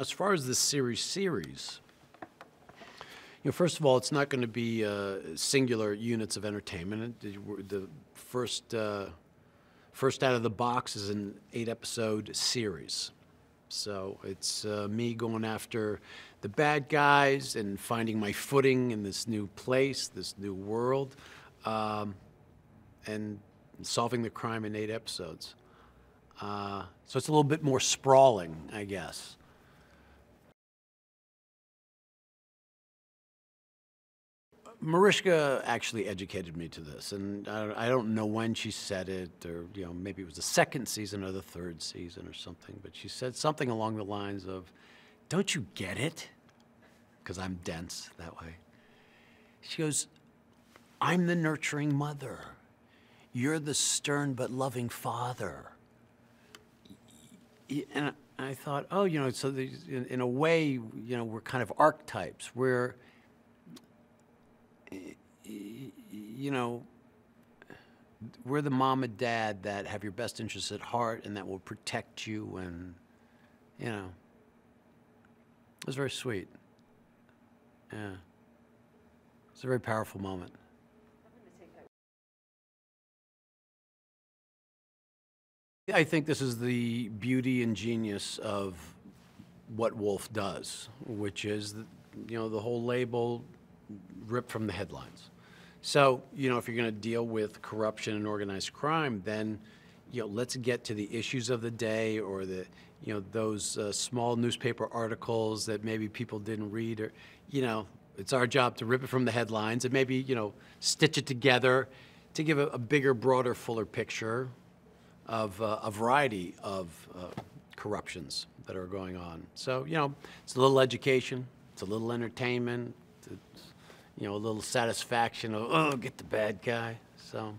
As far as the series series, you know, first of all, it's not going to be uh, singular units of entertainment. The first, uh, first out of the box is an eight-episode series. So it's uh, me going after the bad guys and finding my footing in this new place, this new world, um, and solving the crime in eight episodes. Uh, so it's a little bit more sprawling, I guess. Mariska actually educated me to this, and I, don't know when she said it, or you know, maybe it was the second season or the third season or something. But she said something along the lines of, "Don't you get it?" Because I'm dense that way. She goes, "I'm the nurturing mother. You're the stern but loving father." And I thought, oh, you know, so in, in a way, you know, we're kind of archetypes. We're you know, we're the mom and dad that have your best interests at heart and that will protect you and, you know, it was very sweet. Yeah. It's a very powerful moment. I think this is the beauty and genius of what Wolf does, which is, you know, the whole label ripped from the headlines. So, you know, if you're going to deal with corruption and organized crime, then, you know, let's get to the issues of the day or the, you know, those uh, small newspaper articles that maybe people didn't read or, you know, it's our job to rip it from the headlines and maybe, you know, stitch it together to give a, a bigger, broader, fuller picture of uh, a variety of uh, corruptions that are going on. So, you know, it's a little education, it's a little entertainment, you know, a little satisfaction of, oh, get the bad guy. So,